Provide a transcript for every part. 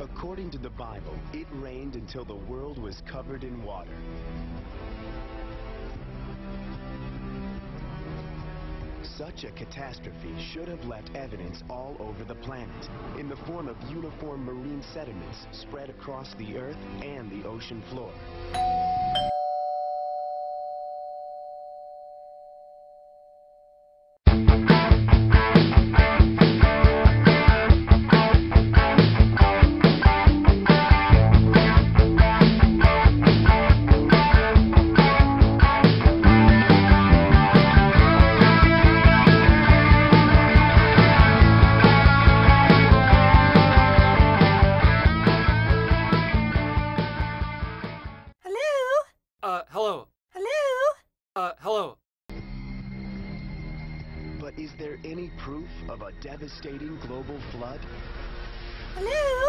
According to the Bible, it rained until the world was covered in water. Such a catastrophe should have left evidence all over the planet, in the form of uniform marine sediments spread across the Earth and the ocean floor. Devastating global flood? Hello?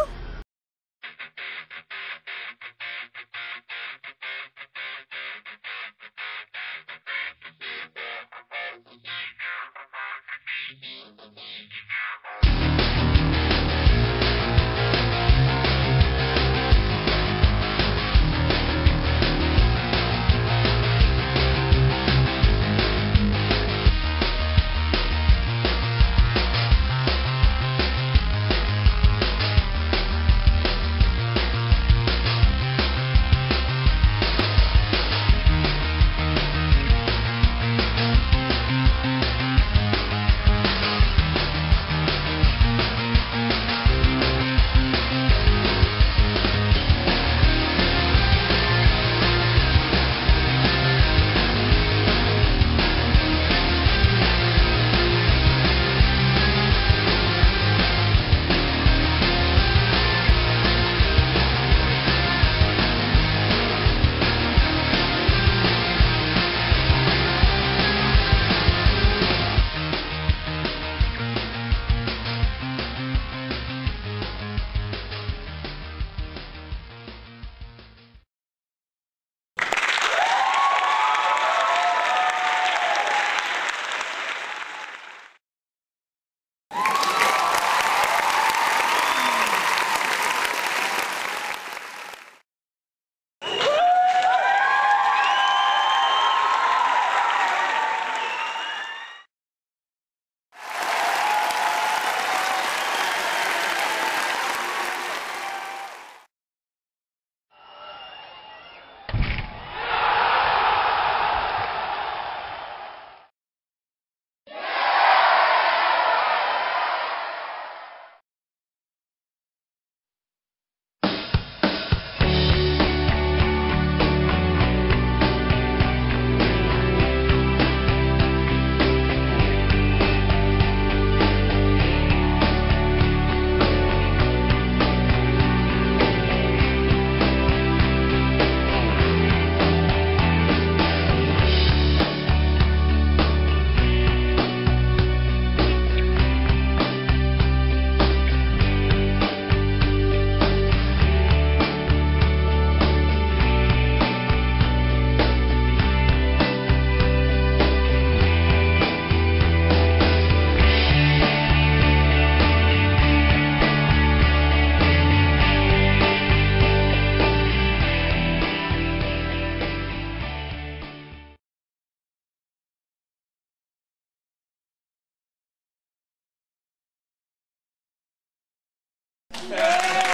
Yeah.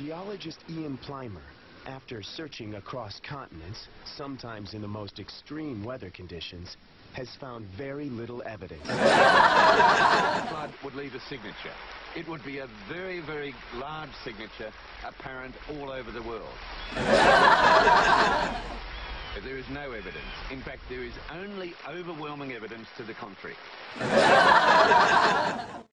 Geologist Ian Plimer, after searching across continents, sometimes in the most extreme weather conditions, has found very little evidence. flood would leave a signature. It would be a very, very large signature apparent all over the world. there is no evidence. In fact, there is only overwhelming evidence to the contrary.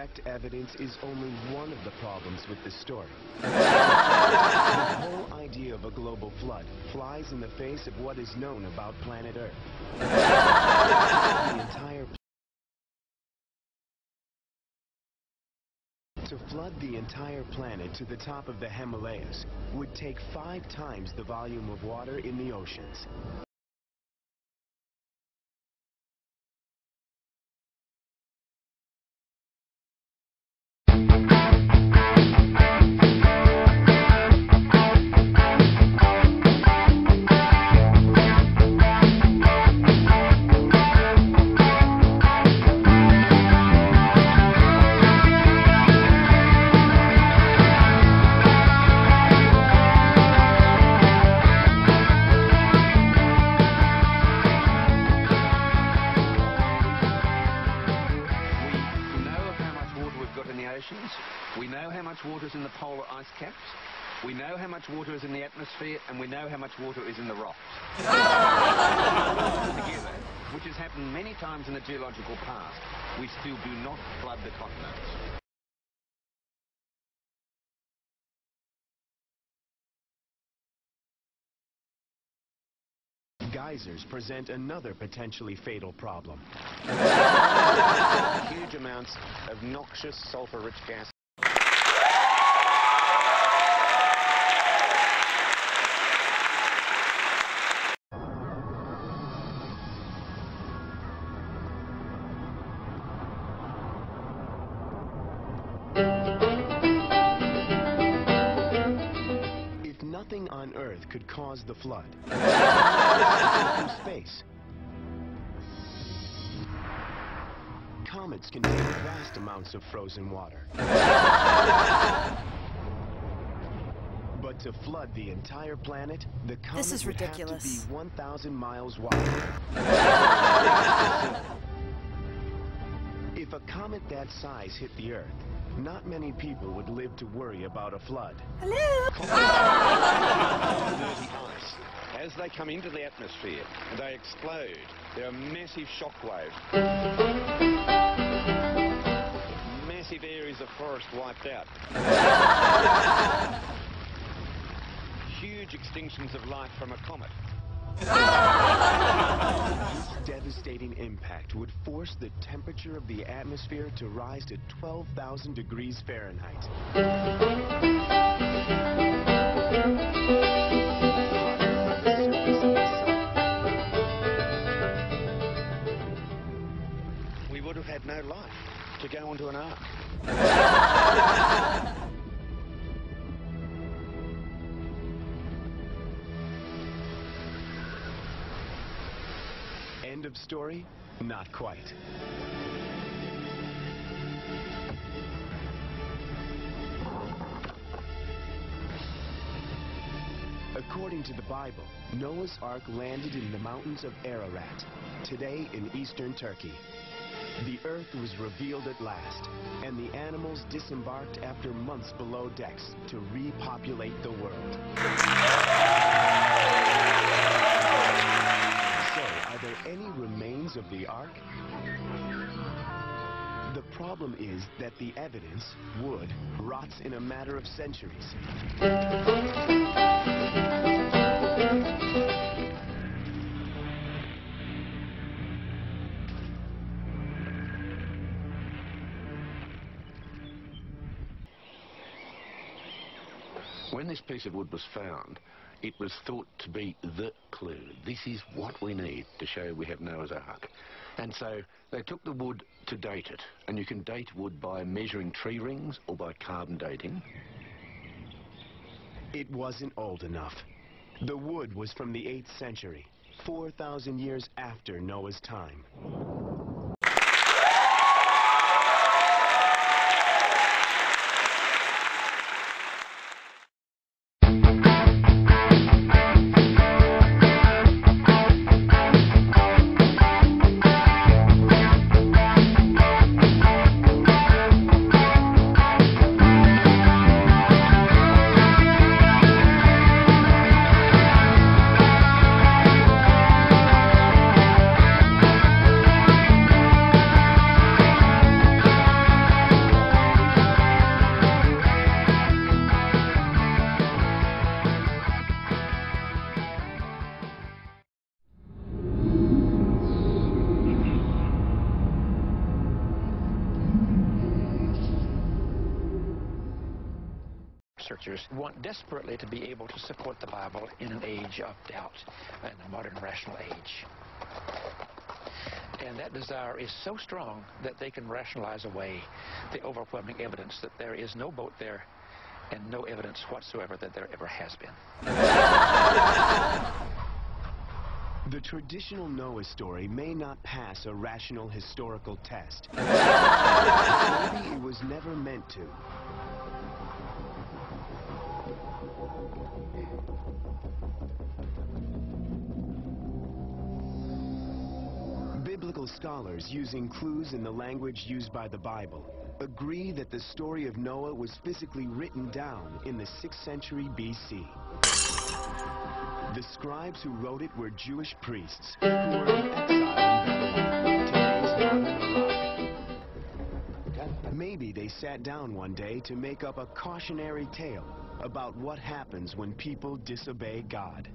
direct evidence is only one of the problems with this story. the whole idea of a global flood flies in the face of what is known about planet Earth. the entire To flood the entire planet to the top of the Himalayas would take five times the volume of water in the oceans. Water is in the rocks. Together, which has happened many times in the geological past, we still do not flood the continents. Geysers present another potentially fatal problem. Huge amounts of noxious sulfur-rich gas. Could cause the flood, space. Comets contain vast amounts of frozen water. But to flood the entire planet, the comet This is would ridiculous. have to be 1,000 miles wide. if a comet that size hit the Earth, not many people would live to worry about a flood. Hello? Ah! As they come into the atmosphere and they explode, there are massive shock waves. Massive areas of forest wiped out. Huge extinctions of life from a comet. This devastating impact would force the temperature of the atmosphere to rise to 12,000 degrees Fahrenheit. Have had no life to go onto an ark. End of story? Not quite. According to the Bible, Noah's Ark landed in the mountains of Ararat, today in eastern Turkey. The earth was revealed at last, and the animals disembarked after months below decks to repopulate the world. So, are there any remains of the Ark? The problem is that the evidence, wood, rots in a matter of centuries. This piece of wood was found, it was thought to be the clue. This is what we need to show we have Noah's Ark. And so they took the wood to date it. And you can date wood by measuring tree rings or by carbon dating. It wasn't old enough. The wood was from the 8th century, 4,000 years after Noah's time. Want desperately to be able to support the Bible in an age of doubt, in a modern rational age. And that desire is so strong that they can rationalize away the overwhelming evidence that there is no boat there and no evidence whatsoever that there ever has been. The traditional Noah story may not pass a rational historical test. Maybe it was never meant to. Biblical scholars using clues in the language used by the Bible agree that the story of Noah was physically written down in the 6th century BC. The scribes who wrote it were Jewish priests who were in exile. Maybe they sat down one day to make up a cautionary tale about what happens when people disobey God.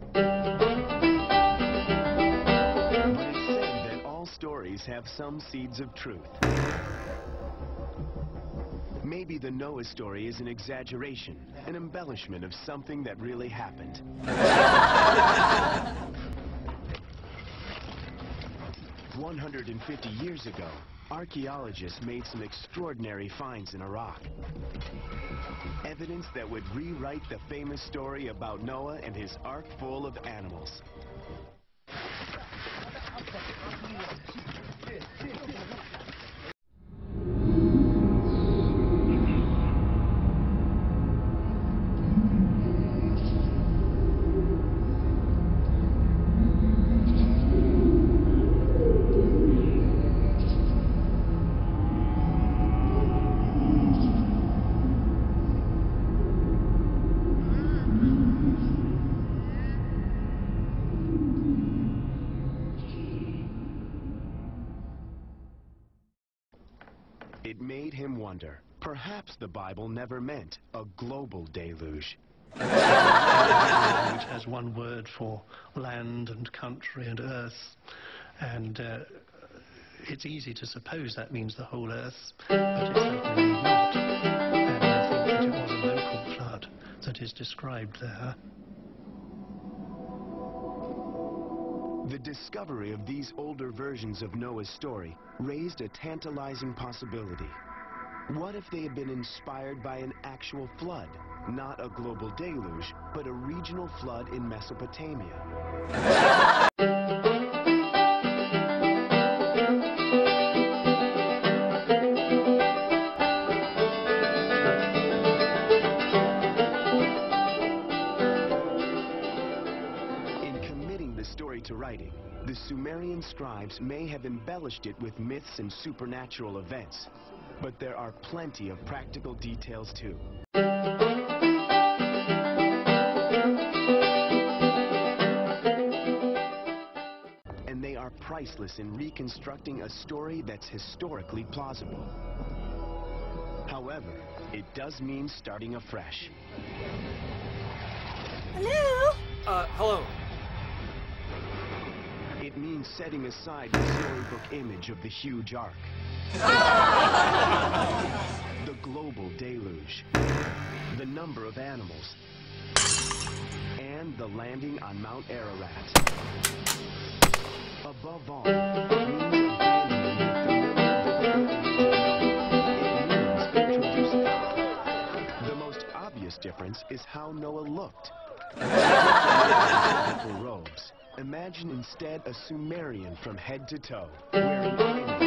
Have some seeds of truth. Maybe the Noah story is an exaggeration, an embellishment of something that really happened. One hundred and fifty years ago, archaeologists made some extraordinary finds in Iraq. Evidence that would rewrite the famous story about Noah and his ark full of animals. Perhaps the Bible never meant a global deluge. language has one word for land and country and earth, and uh, it's easy to suppose that means the whole earth, but it certainly not. And I think that it was a local flood that is described there. The discovery of these older versions of Noah's story raised a tantalizing possibility. What if they had been inspired by an actual flood? Not a global deluge, but a regional flood in Mesopotamia. In committing the story to writing, the Sumerian scribes may have embellished it with myths and supernatural events. But there are plenty of practical details too. And they are priceless in reconstructing a story that's historically plausible. However, it does mean starting afresh. Hello? Uh, hello. It means setting aside the storybook image of the huge ark the global deluge. The number of animals. And the landing on Mount Ararat. Above all, difference is how Noah looked. Robes. Imagine instead a Sumerian from head to toe, wearing